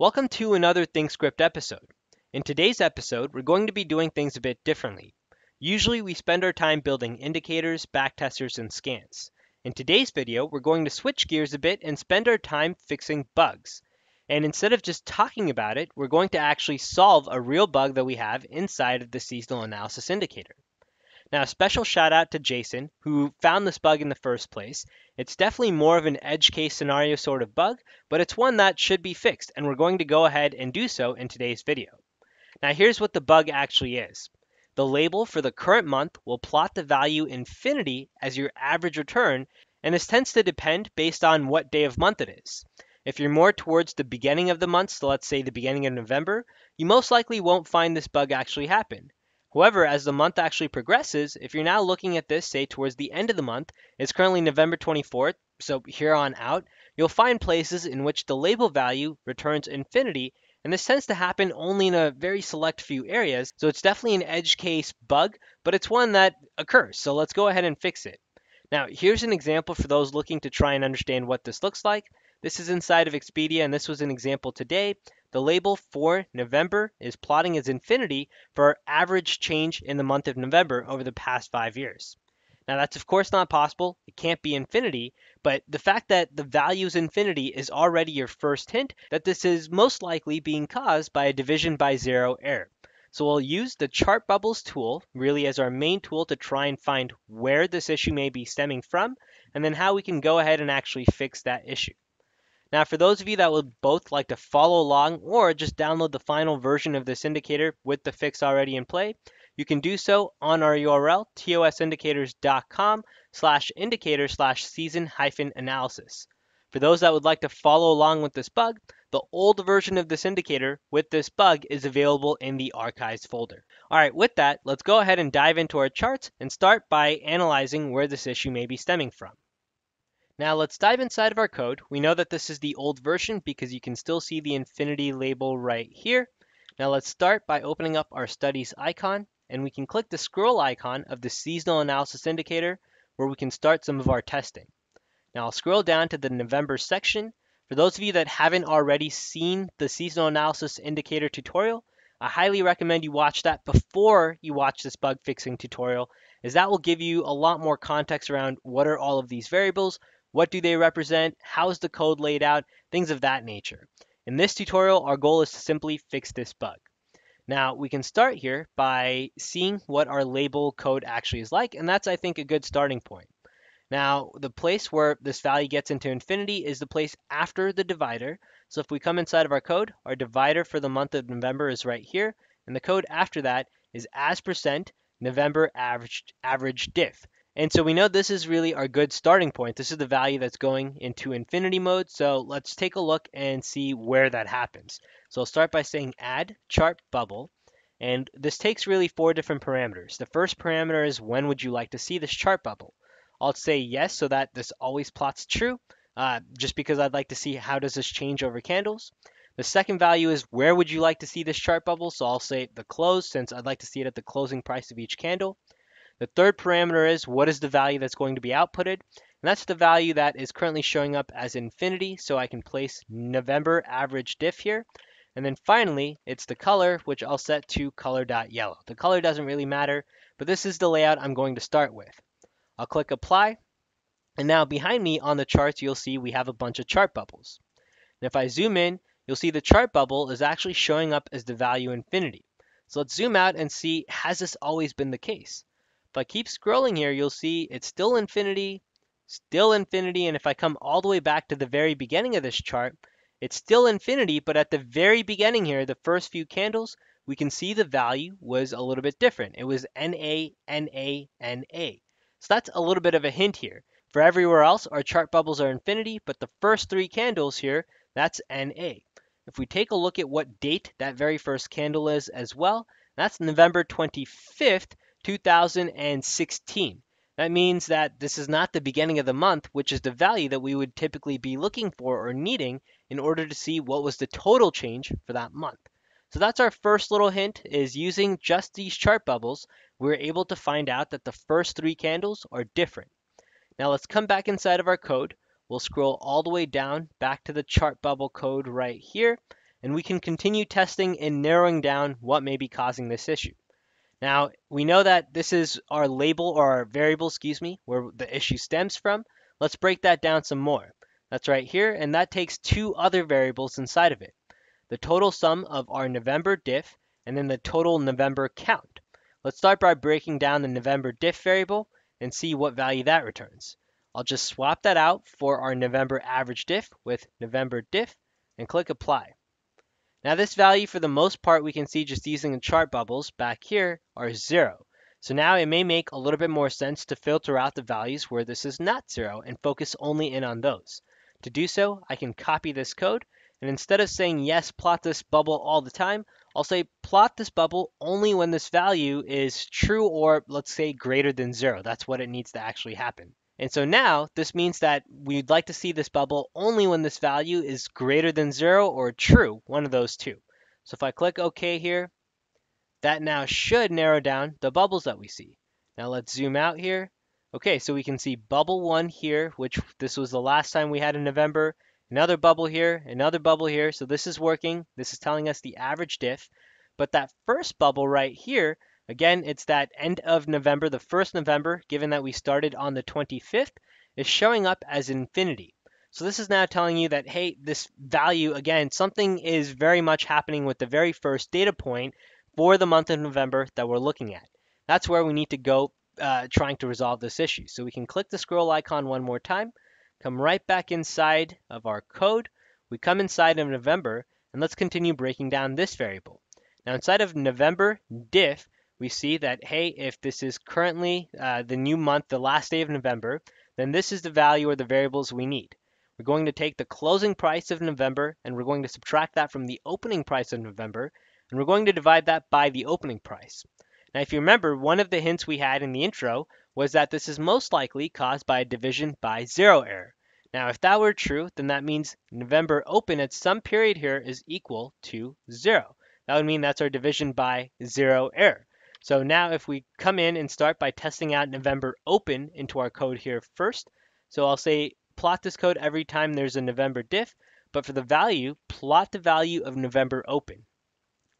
Welcome to another ThinkScript episode. In today's episode, we're going to be doing things a bit differently. Usually we spend our time building indicators, backtesters, and scans. In today's video, we're going to switch gears a bit and spend our time fixing bugs. And instead of just talking about it, we're going to actually solve a real bug that we have inside of the seasonal analysis indicator. Now, a special shout out to Jason, who found this bug in the first place. It's definitely more of an edge case scenario sort of bug, but it's one that should be fixed, and we're going to go ahead and do so in today's video. Now, here's what the bug actually is. The label for the current month will plot the value infinity as your average return, and this tends to depend based on what day of month it is. If you're more towards the beginning of the month, so let's say the beginning of November, you most likely won't find this bug actually happen. However, as the month actually progresses, if you're now looking at this, say towards the end of the month, it's currently November 24th, so here on out, you'll find places in which the label value returns infinity, and this tends to happen only in a very select few areas, so it's definitely an edge case bug, but it's one that occurs, so let's go ahead and fix it. Now, here's an example for those looking to try and understand what this looks like. This is inside of Expedia, and this was an example today. The label for November is plotting as infinity for our average change in the month of November over the past five years. Now that's of course not possible, it can't be infinity, but the fact that the value is infinity is already your first hint that this is most likely being caused by a division by zero error. So we'll use the chart bubbles tool really as our main tool to try and find where this issue may be stemming from, and then how we can go ahead and actually fix that issue. Now, for those of you that would both like to follow along or just download the final version of this indicator with the fix already in play, you can do so on our URL, tosindicators.com slash indicator slash season hyphen analysis. For those that would like to follow along with this bug, the old version of this indicator with this bug is available in the archives folder. All right, with that, let's go ahead and dive into our charts and start by analyzing where this issue may be stemming from. Now let's dive inside of our code. We know that this is the old version because you can still see the infinity label right here. Now let's start by opening up our studies icon and we can click the scroll icon of the seasonal analysis indicator where we can start some of our testing. Now I'll scroll down to the November section. For those of you that haven't already seen the seasonal analysis indicator tutorial, I highly recommend you watch that before you watch this bug fixing tutorial as that will give you a lot more context around what are all of these variables, what do they represent? How is the code laid out? Things of that nature. In this tutorial, our goal is to simply fix this bug. Now, we can start here by seeing what our label code actually is like, and that's, I think, a good starting point. Now, the place where this value gets into infinity is the place after the divider. So if we come inside of our code, our divider for the month of November is right here, and the code after that is as percent November average, average diff. And so we know this is really our good starting point. This is the value that's going into infinity mode. So let's take a look and see where that happens. So I'll start by saying add chart bubble. And this takes really four different parameters. The first parameter is when would you like to see this chart bubble? I'll say yes so that this always plots true, uh, just because I'd like to see how does this change over candles. The second value is where would you like to see this chart bubble? So I'll say the close since I'd like to see it at the closing price of each candle. The third parameter is what is the value that's going to be outputted. And that's the value that is currently showing up as infinity. So I can place November average diff here. And then finally, it's the color, which I'll set to color.yellow. The color doesn't really matter, but this is the layout I'm going to start with. I'll click apply. And now behind me on the charts, you'll see we have a bunch of chart bubbles. And if I zoom in, you'll see the chart bubble is actually showing up as the value infinity. So let's zoom out and see, has this always been the case? If I keep scrolling here, you'll see it's still infinity, still infinity, and if I come all the way back to the very beginning of this chart, it's still infinity, but at the very beginning here, the first few candles, we can see the value was a little bit different. It was NA, NA, NA. So that's a little bit of a hint here. For everywhere else, our chart bubbles are infinity, but the first three candles here, that's NA. If we take a look at what date that very first candle is as well, that's November 25th, 2016. That means that this is not the beginning of the month, which is the value that we would typically be looking for or needing in order to see what was the total change for that month. So that's our first little hint is using just these chart bubbles, we're able to find out that the first three candles are different. Now let's come back inside of our code. We'll scroll all the way down back to the chart bubble code right here. and we can continue testing and narrowing down what may be causing this issue. Now, we know that this is our label or our variable, excuse me, where the issue stems from. Let's break that down some more. That's right here, and that takes two other variables inside of it. The total sum of our November diff and then the total November count. Let's start by breaking down the November diff variable and see what value that returns. I'll just swap that out for our November average diff with November diff and click apply. Now this value for the most part we can see just using the chart bubbles back here are zero. So now it may make a little bit more sense to filter out the values where this is not zero and focus only in on those. To do so, I can copy this code and instead of saying yes, plot this bubble all the time, I'll say plot this bubble only when this value is true or let's say greater than zero. That's what it needs to actually happen. And so now this means that we'd like to see this bubble only when this value is greater than zero or true, one of those two. So if I click OK here, that now should narrow down the bubbles that we see. Now let's zoom out here. Okay, so we can see bubble one here, which this was the last time we had in November. Another bubble here, another bubble here. So this is working. This is telling us the average diff. But that first bubble right here Again, it's that end of November, the 1st November, given that we started on the 25th, is showing up as infinity. So this is now telling you that, hey, this value, again, something is very much happening with the very first data point for the month of November that we're looking at. That's where we need to go uh, trying to resolve this issue. So we can click the scroll icon one more time, come right back inside of our code. We come inside of November, and let's continue breaking down this variable. Now inside of November diff, we see that, hey, if this is currently uh, the new month, the last day of November, then this is the value or the variables we need. We're going to take the closing price of November and we're going to subtract that from the opening price of November and we're going to divide that by the opening price. Now, if you remember, one of the hints we had in the intro was that this is most likely caused by a division by zero error. Now, if that were true, then that means November open at some period here is equal to zero. That would mean that's our division by zero error. So now if we come in and start by testing out November open into our code here first. So I'll say plot this code every time there's a November diff, but for the value, plot the value of November open.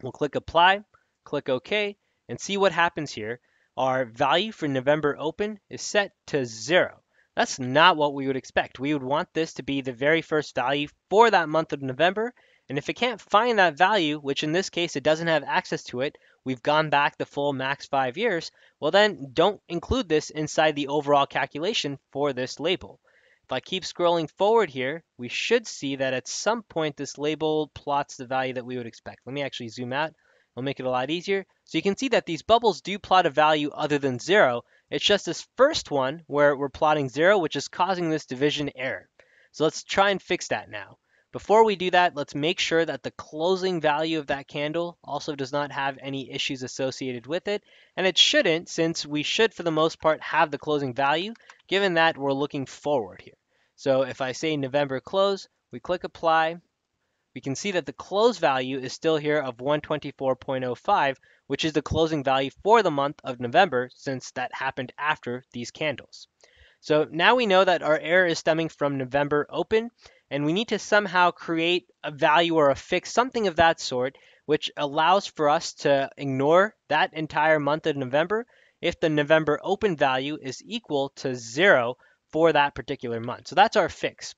We'll click apply, click OK, and see what happens here. Our value for November open is set to zero. That's not what we would expect. We would want this to be the very first value for that month of November. And if it can't find that value, which in this case it doesn't have access to it, we've gone back the full max five years, well then don't include this inside the overall calculation for this label. If I keep scrolling forward here, we should see that at some point this label plots the value that we would expect. Let me actually zoom out. I'll make it a lot easier. So you can see that these bubbles do plot a value other than zero. It's just this first one where we're plotting zero, which is causing this division error. So let's try and fix that now. Before we do that, let's make sure that the closing value of that candle also does not have any issues associated with it. And it shouldn't, since we should, for the most part, have the closing value, given that we're looking forward here. So if I say November close, we click apply, we can see that the close value is still here of 124.05, which is the closing value for the month of November, since that happened after these candles. So now we know that our error is stemming from November open, and we need to somehow create a value or a fix, something of that sort, which allows for us to ignore that entire month of November if the November open value is equal to zero for that particular month. So that's our fix.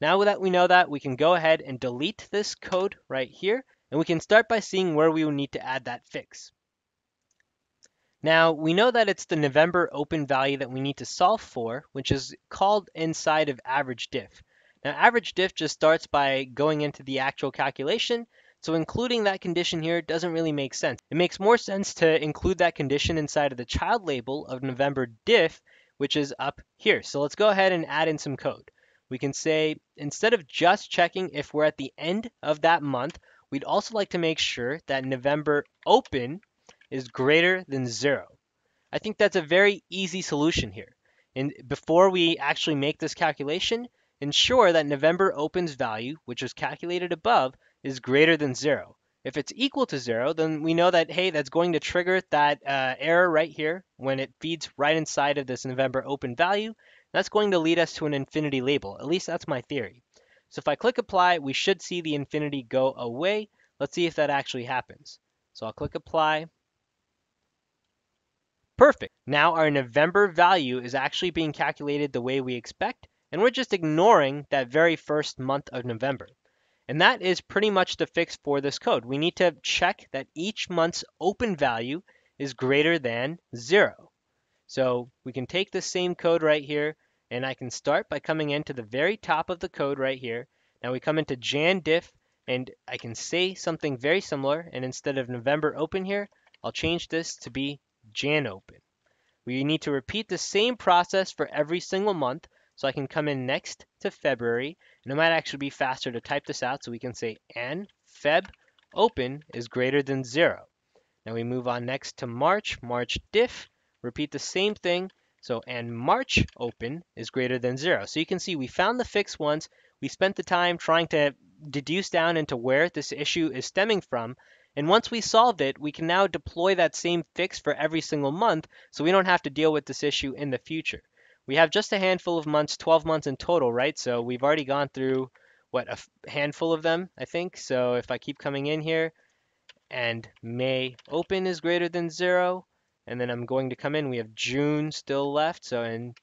Now that we know that, we can go ahead and delete this code right here, and we can start by seeing where we will need to add that fix. Now, we know that it's the November open value that we need to solve for, which is called inside of average diff. Now average diff just starts by going into the actual calculation, so including that condition here doesn't really make sense. It makes more sense to include that condition inside of the child label of November diff, which is up here. So let's go ahead and add in some code. We can say, instead of just checking if we're at the end of that month, we'd also like to make sure that November open is greater than zero. I think that's a very easy solution here. And before we actually make this calculation, Ensure that November opens value, which was calculated above, is greater than zero. If it's equal to zero, then we know that, hey, that's going to trigger that uh, error right here when it feeds right inside of this November open value. That's going to lead us to an infinity label. At least that's my theory. So if I click apply, we should see the infinity go away. Let's see if that actually happens. So I'll click apply. Perfect. Now our November value is actually being calculated the way we expect, and we're just ignoring that very first month of November. And that is pretty much the fix for this code. We need to check that each month's open value is greater than zero. So we can take the same code right here, and I can start by coming into the very top of the code right here. Now we come into Jan diff, and I can say something very similar, and instead of November open here, I'll change this to be Jan open. We need to repeat the same process for every single month, so I can come in next to February, and it might actually be faster to type this out, so we can say and Feb open is greater than zero. Now we move on next to March, March diff, repeat the same thing, so and March open is greater than zero. So you can see we found the fix once, we spent the time trying to deduce down into where this issue is stemming from, and once we solved it, we can now deploy that same fix for every single month so we don't have to deal with this issue in the future. We have just a handful of months, 12 months in total, right? So we've already gone through, what, a handful of them, I think. So if I keep coming in here and May open is greater than zero, and then I'm going to come in, we have June still left. So in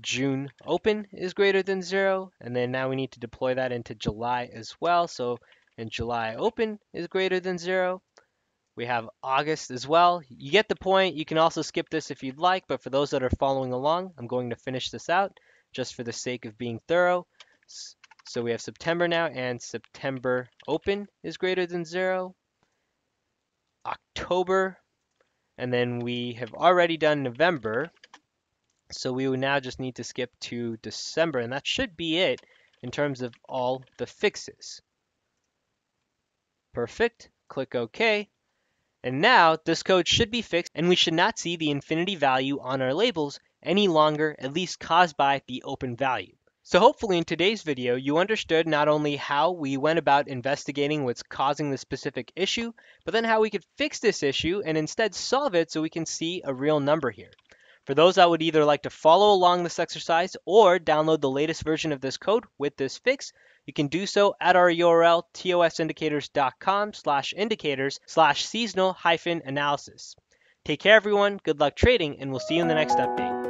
June open is greater than zero. And then now we need to deploy that into July as well. So and July open is greater than zero. We have August as well. You get the point. You can also skip this if you'd like, but for those that are following along, I'm going to finish this out just for the sake of being thorough. So we have September now, and September open is greater than zero. October, and then we have already done November. So we would now just need to skip to December, and that should be it in terms of all the fixes. Perfect. Click OK. And now this code should be fixed and we should not see the infinity value on our labels any longer, at least caused by the open value. So hopefully in today's video, you understood not only how we went about investigating what's causing the specific issue, but then how we could fix this issue and instead solve it so we can see a real number here. For those that would either like to follow along this exercise or download the latest version of this code with this fix, you can do so at our URL, tosindicators.com slash indicators slash seasonal hyphen analysis. Take care, everyone. Good luck trading, and we'll see you in the next update.